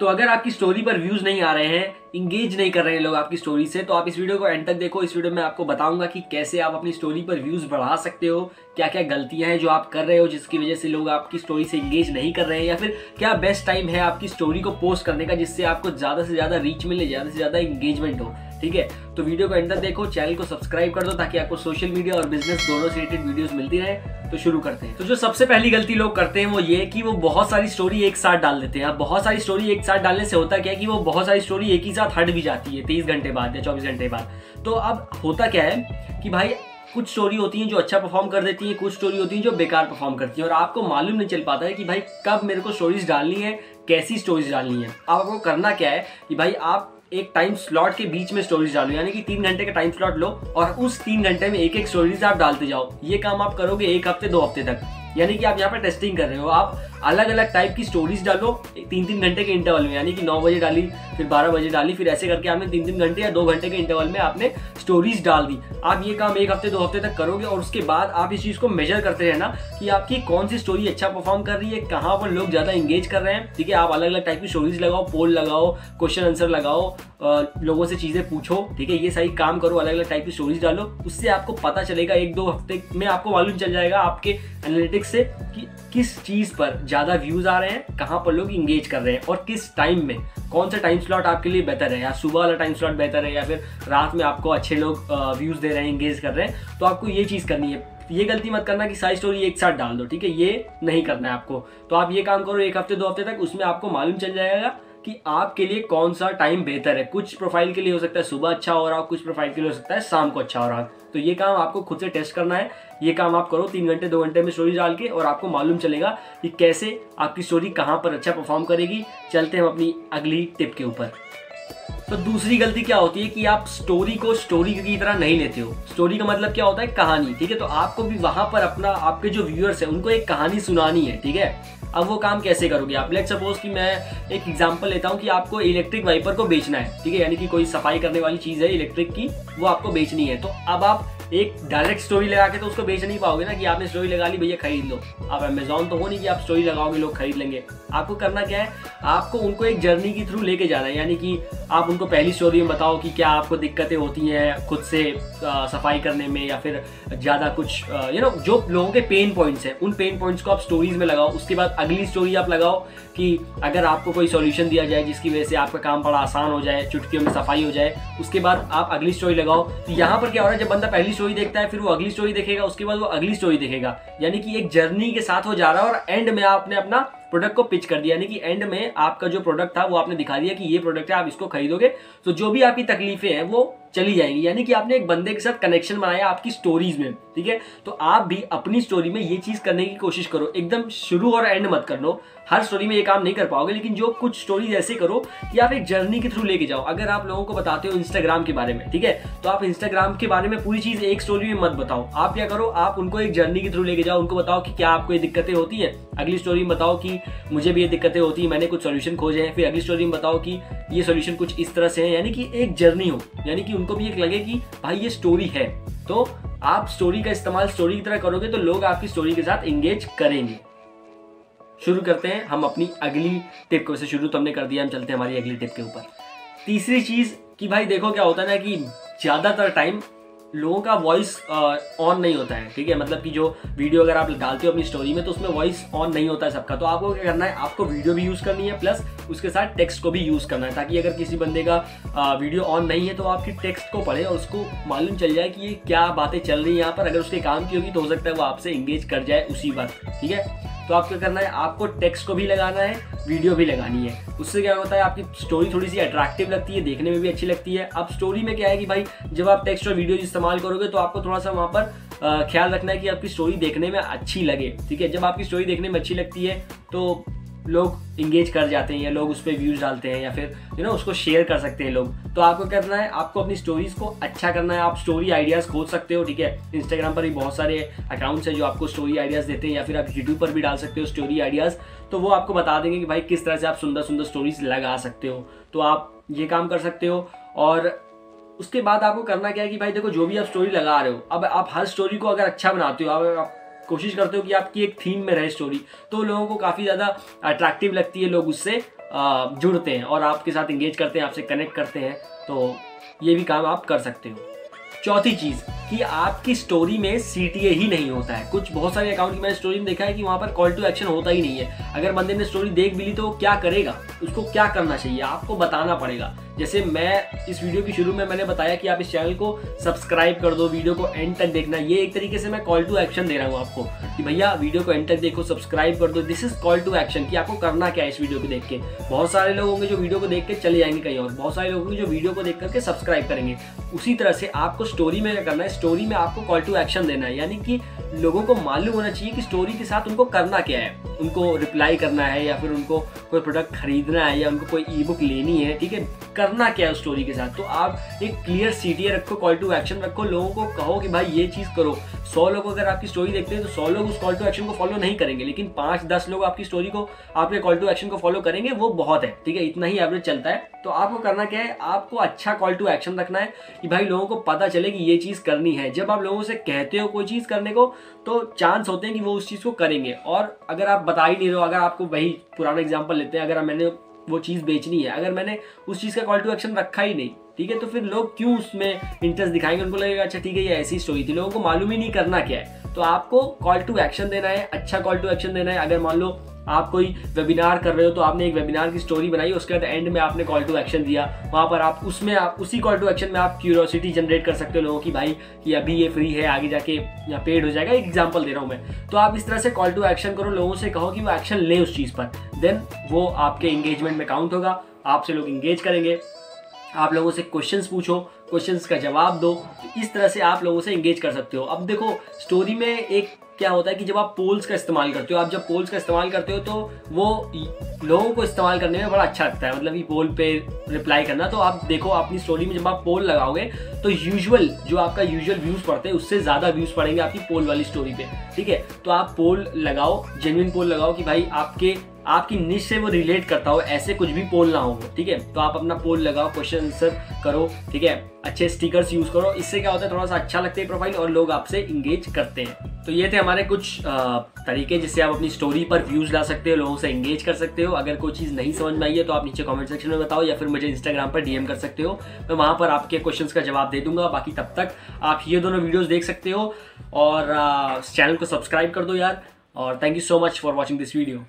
तो अगर आपकी स्टोरी पर व्यूज़ नहीं आ रहे हैं इंगेज नहीं कर रहे हैं लोग आपकी स्टोरी से तो आप इस वीडियो को एंड तक देखो। इस वीडियो में आपको बताऊँगा कि कैसे आप अपनी स्टोरी पर व्यूज़ बढ़ा सकते हो क्या क्या गलतियाँ हैं जो आप कर रहे हो जिसकी वजह से लोग आपकी स्टोरी से इंगेज नहीं कर रहे हैं, या फिर क्या बेस्ट टाइम है आपकी स्टोरी को पोस्ट करने का जिससे आपको ज़्यादा से ज़्यादा रीच मिले, ज़्यादा से ज़्यादा इंगेजमेंट हो। ठीक है? तो वीडियो को एंड तक देखो चैनल को सब्सक्राइब कर दो ताकि आपको सोशल मीडिया और बिज़नेस दोनों से रिलेटेड वीडियोस मिलती रहे। तो शुरू करते हैं। तो जो सबसे पहली गलती लोग करते हैं वो ये कि वो बहुत सारी स्टोरी एक साथ डाल देते हैं। अब बहुत सारी स्टोरी एक साथ डालने से होता क्या है कि वो बहुत सारी स्टोरी एक ही साथ हट भी जाती है, तेईस घंटे बाद या चौबीस घंटे बाद। तो अब होता क्या है कि भाई, कुछ स्टोरी होती हैं जो अच्छा परफॉर्म कर देती हैं, कुछ स्टोरी होती हैं जो बेकार परफॉर्म करती हैं। और आपको मालूम नहीं चल पाता है कि भाई, कब मेरे को स्टोरीज डालनी है, कैसी स्टोरीज डालनी है। अब आपको करना क्या है कि भाई, आप एक टाइम स्लॉट के बीच में स्टोरीज डालो, यानी कि तीन घंटे का टाइम स्लॉट लो और उस तीन घंटे में एक एक स्टोरीज आप डालते जाओ। ये काम आप करोगे एक हफ़्ते, दो हफ़्ते तक। यानी कि आप यहाँ पर टेस्टिंग कर रहे हो। आप अलग अलग टाइप की स्टोरीज डालो तीन तीन घंटे के इंटरवल में, यानी कि नौ बजे डाली, फिर बारह बजे डाली, फिर ऐसे करके आपने तीन तीन घंटे या दो घंटे के इंटरवल में आपने स्टोरीज डाल दी। आप ये काम एक हफ़्ते, दो हफ़्ते तक करोगे और उसके बाद आप इस चीज़ को मेजर करते रहना कि आपकी कौन सी स्टोरी अच्छा परफॉर्म कर रही है, कहाँ पर लोग ज़्यादा इंगेज कर रहे हैं। ठीक है, आप अलग अलग टाइप की स्टोरीज लगाओ पोल लगाओ क्वेश्चन आंसर लगाओ लोगों से चीज़ें पूछो। ठीक है, ये सही काम करो अलग अलग टाइप की स्टोरीज डालो। उससे आपको पता चलेगा एक दो हफ़्ते में आपको मालूम चल जाएगा आपके एनालिटिक्स से कि किस चीज़ पर ज़्यादा व्यूज़ आ रहे हैं, कहाँ पर लोग इंगेज कर रहे हैं और किस टाइम में, कौन सा टाइम स्लॉट आपके लिए बेहतर है? या सुबह वाला टाइम स्लॉट बेहतर है या फिर रात में आपको अच्छे लोग व्यूज़ दे रहे हैं इंगेज कर रहे हैं तो आपको ये चीज़ करनी है। ये गलती मत करना कि सारी स्टोरी एक साथ डाल दो, ठीक है? ये नहीं करना है आपको। तो आप ये काम करो, एक हफ़्ते, दो हफ़्ते तक उसमें आपको मालूम चल जाएगा कि आपके लिए कौन सा टाइम बेहतर है? कुछ प्रोफ़ाइल के लिए हो सकता है सुबह अच्छा हो रहा हो, कुछ प्रोफ़ाइल के लिए हो सकता है शाम को अच्छा हो रहा हो। तो ये काम आपको खुद से टेस्ट करना है। ये काम आप करो तीन घंटे, दो घंटे में स्टोरी डाल के और आपको मालूम चलेगा कि कैसे आपकी स्टोरी कहाँ पर अच्छा परफॉर्म करेगी। चलते हम अपनी अगली टिप के ऊपर। तो दूसरी गलती क्या होती है कि आप स्टोरी को स्टोरी की तरह नहीं लेते हो। स्टोरी का मतलब क्या होता है? कहानी, ठीक है? तो आपको भी वहाँ पर अपना, आपके जो व्यूअर्स है, उनको एक कहानी सुनानी है, ठीक है? अब वो काम कैसे करोगे आप? लेट सपोज़ कि मैं एक एग्ज़ाम्पल लेता हूँ कि आपको इलेक्ट्रिक वाइपर को बेचना है, ठीक है? यानी कि कोई सफ़ाई करने वाली चीज़ है इलेक्ट्रिक की, वो आपको बेचनी है। तो अब आप एक डायरेक्ट स्टोरी लगा के तो उसको बेच नहीं पाओगे ना कि आपने स्टोरी लगा ली भैया खरीद लो। आप अमेजोन तो हो नहीं कि आप स्टोरी लगाओगे लोग खरीद लेंगे। आपको करना क्या है आपको उनको एक जर्नी के थ्रू लेके जाना है। यानी कि आप उनको पहली स्टोरी में बताओ कि क्या आपको दिक्कतें होती हैं खुद से आ, सफ़ाई करने में या फिर ज़्यादा कुछ यू नो जो लोगों के पेन पॉइंट्स हैं उन पेन पॉइंट्स को आप स्टोरीज में लगाओ। उसके बाद अगली स्टोरी आप लगाओ कि अगर आपको कोई सोल्यूशन दिया जाए जिसकी वजह से आपका काम बड़ा आसान हो जाए चुटकियों में सफ़ाई हो जाए उसके बाद आप अगली स्टोरी लगाओ। तो यहाँ पर क्या हो रहा है जब बंदा पहली स्टोरी देखता है, फिर वो अगली स्टोरी देखेगा, उसके बाद वो अगली स्टोरी देखेगा। यानी कि एक जर्नी के साथ हो जा रहा है और एंड में आपने अपना प्रोडक्ट को पिच कर दिया। यानी कि एंड में आपका जो प्रोडक्ट था, वो आपने दिखा दिया कि ये प्रोडक्ट है, आप इसको खरीदोगे। तो जो भी आपकी तकलीफें हैं, वो चली जाएँगी। यानी कि आपने एक बंदे के साथ कनेक्शन बनाया आपकी स्टोरीज में, ठीक है? तो आप भी अपनी स्टोरी में ये चीज़ करने की कोशिश करो। एकदम शुरू और एंड मत कर लो हर स्टोरी में ये काम नहीं कर पाओगे, लेकिन जो कुछ स्टोरीज ऐसे करो कि आप एक जर्नी के थ्रू लेके जाओ। अगर आप लोगों को बताते हो इंस्टाग्राम के बारे में, ठीक है? तो आप इंस्टाग्राम के बारे में पूरी चीज़ एक स्टोरी में मत बताओ। आप क्या करो, आप उनको एक जर्नी के थ्रू लेके जाओ। उनको बताओ कि क्या आपको ये दिक्कतें होती है। अगली स्टोरी में बताओ कि मुझे भी ये दिक्कतें होती है, मैंने कुछ सोल्यूशन खोजे हैं, फिर अगली स्टोरी में बताओ कि ये सोल्यूशन कुछ इस तरह से है, यानी कि एक जर्नी हो, यानी कि उनको भी एक लगे कि भाई ये स्टोरी है। तो आप स्टोरी का इस्तेमाल स्टोरी की तरह करोगे तो लोग आपकी स्टोरी के साथ एंगेज करेंगे। शुरू करते हैं हम अपनी अगली टिप को। से शुरू तो हमने कर दिया, हम चलते हैं हमारी अगली टिप के ऊपर। तीसरी चीज़ कि भाई देखो क्या होता है ना कि ज़्यादातर टाइम लोगों का वॉइस ऑन नहीं होता है, ठीक है? मतलब कि जो वीडियो अगर आप डालते हो अपनी स्टोरी में तो उसमें वॉइस ऑन नहीं होता है सबका। तो आपको क्या करना है, आपको वीडियो भी यूज़ करनी है प्लस उसके साथ टेक्स्ट को भी यूज़ करना है, ताकि अगर किसी बंदे का वीडियो ऑन नहीं है तो आपकी टेक्स्ट को पढ़े और उसको मालूम चल जाए कि ये क्या बातें चल रही हैं यहाँ पर। अगर उसके काम की होगी तो हो सकता है वो आपसे इंगेज कर जाए उसी वक्त, ठीक है? तो आप क्या करना है, आपको टेक्स्ट को भी लगाना है वीडियो भी लगानी है। उससे क्या होता है, आपकी स्टोरी थोड़ी सी अट्रैक्टिव लगती है, देखने में भी अच्छी लगती है। अब स्टोरी में क्या है कि भाई, जब आप टेक्स्ट और वीडियो इस्तेमाल करोगे तो आपको थोड़ा सा वहाँ पर ख्याल रखना है कि आपकी स्टोरी देखने में अच्छी लगे, ठीक है? जब आपकी स्टोरी देखने में अच्छी लगती है तो लोग इंगेज कर जाते हैं या लोग उस पर व्यूज़ डालते हैं या फिर यू नो उसको शेयर कर सकते हैं लोग। तो आपको करना है? आपको अपनी स्टोरीज को अच्छा करना है। आप स्टोरी आइडियाज़ खोज सकते हो, ठीक है? इंस्टाग्राम पर भी बहुत सारे अकाउंट्स हैं जो आपको स्टोरी आइडियाज़ देते हैं या फिर आप यूट्यूब पर भी डाल सकते हो स्टोरी आइडियाज़ तो वो आपको बता देंगे कि भाई किस तरह से आप सुंदर सुंदर स्टोरीज लगा सकते हो। तो आप ये काम कर सकते हो और उसके बाद आपको करना क्या है कि भाई देखो, जो भी आप स्टोरी लगा रहे हो, अब आप हर स्टोरी को अगर अच्छा बनाते हो आप कोशिश करते हो कि आपकी एक थीम में रहे स्टोरी तो लोगों को काफ़ी ज़्यादा अट्रैक्टिव लगती है, लोग उससे जुड़ते हैं और आपके साथ इंगेज करते हैं, आपसे कनेक्ट करते हैं। तो ये भी काम आप कर सकते हो। चौथी चीज़, कि आपकी स्टोरी में सीटीए ही नहीं होता है। कुछ बहुत सारे अकाउंट की मैंने स्टोरी में देखा है कि वहाँ पर कॉल टू एक्शन होता ही नहीं है। अगर बंदे ने स्टोरी देख भी ली तो वो क्या करेगा? उसको क्या करना चाहिए? आपको बताना पड़ेगा। जैसे मैं इस वीडियो की शुरू में मैंने बताया कि आप इस चैनल को सब्सक्राइब कर दो, वीडियो को एंड तक देखना। ये एक तरीके से मैं कॉल टू एक्शन दे रहा हूँ आपको कि भैया, वीडियो को एंड तक देखो, सब्सक्राइब कर दो। This is call to action कि आपको करना क्या है इस वीडियो को देख के। बहुत सारे लोग होंगे जो वीडियो को देख के चले जाएँगे कहीं और। बहुत सारे लोग होंगे जो वीडियो को देख करके सब्सक्राइब करेंगे। उसी तरह से आपको स्टोरी में करना है? स्टोरी में आपको कॉल टू एक्शन देना है। यानी कि लोगों को मालूम होना चाहिए कि स्टोरी के साथ उनको करना क्या है। उनको रिप्लाई करना है या फिर उनको कोई प्रोडक्ट खरीदना है या उनको कोई ई बुक लेनी है, ठीक है? करना क्या है स्टोरी के साथ? तो आप एक क्लियर सी रखो कॉल टू एक्शन रखो, लोगों को कहो कि भाई ये चीज़ करो। सौ लोग अगर आपकी स्टोरी देखते हैं तो सौ लोग उस कॉल टू एक्शन को फॉलो नहीं करेंगे, लेकिन पाँच, दस लोग आपकी स्टोरी को, आपके कॉल टू एक्शन को फॉलो करेंगे, वो बहुत है, ठीक है? इतना ही एवरेज चलता है। तो आपको करना क्या है, आपको अच्छा कॉल टू एक्शन रखना है कि भाई लोगों को पता चले कि ये चीज़ करनी है। जब आप लोगों से कहते हो कोई चीज़ करने को तो चांस होते हैं कि वो उस चीज़ को करेंगे। और अगर आप बता ही नहीं रहे हो, अगर आपको वही पुराना एग्ज़ाम्पल लेते हैं, अगर मैंने वो चीज़ बेचनी है। अगर मैंने उस चीज़ का कॉल टू एक्शन रखा ही नहीं, ठीक है तो फिर लोग क्यों उसमें इंटरेस्ट दिखाएँगे? उनको लगेगा अच्छा ठीक है, ये ऐसी स्टोरी थी। लोगों को मालूम ही नहीं करना क्या है। तो आपको कॉल टू एक्शन देना है अच्छा कॉल टू एक्शन देना है। अगर मान लो आप कोई वेबिनार कर रहे हो तो आपने एक वेबिनार की स्टोरी बनाई, उसके बाद एंड में आपने कॉल टू एक्शन दिया। वहाँ पर आप उसमें आप, उसी कॉल टू एक्शन में आप क्यूरोसिटी जनरेट कर सकते हो लोगों की, भाई कि अभी ये फ्री है, आगे जाके पेड हो जाएगा। एक एग्ज़ाम्पल दे रहा हूँ मैं। तो आप इस तरह से कॉल टू एक्शन करो, लोगों से कहो कि वो एक्शन ले उस चीज़ पर। देन वो आपके इंगेजमेंट में काउंट होगा, आपसे लोग इंगेज करेंगे। आप लोगों से क्वेश्चंस पूछो क्वेश्चंस का जवाब दो, इस तरह से आप लोगों से इंगेज कर सकते हो। अब देखो स्टोरी में एक क्या होता है कि जब आप पोल्स का इस्तेमाल करते हो, आप जब पोल्स का इस्तेमाल करते हो तो वो लोगों को इस्तेमाल करने में बड़ा अच्छा लगता है। मतलब ये पोल पे रिप्लाई करना तो आप देखो, अपनी स्टोरी में जब आप पोल लगाओगे तो यूजुअल जो आपका यूजुअल व्यूज़ पड़ते हैं, उससे ज़्यादा व्यूज़ पड़ेंगे आपकी पोल वाली स्टोरी पे। ठीक है? तो आप पोल लगाओ जेन्युइन पोल लगाओ कि भाई आपके आपकी निश से वो रिलेट करता हो, ऐसे कुछ भी पोल ना हो, ठीक है? तो आप अपना पोल लगाओ क्वेश्चन आंसर करो, ठीक है? अच्छे स्टिकर्स यूज़ करो, इससे क्या होता है, थोड़ा सा अच्छा लगता है प्रोफ़ाइल और लोग आपसे इंगेज करते हैं। तो ये थे हमारे कुछ तरीके जिससे आप अपनी स्टोरी पर व्यूज़ ला सकते हो, लोगों से इंगेज कर सकते हो। अगर कोई चीज़ नहीं समझ में आई है तो आप नीचे कमेंट सेक्शन में बताओ, या फिर मुझे इंस्टाग्राम पर डीएम कर सकते हो। मैं वहाँ पर आपके क्वेश्चंस का जवाब दे दूँगा। बाकी तब तक आप ये दोनों वीडियोस देख सकते हो और चैनल को सब्सक्राइब कर दो यार। और thank you so much for watching this video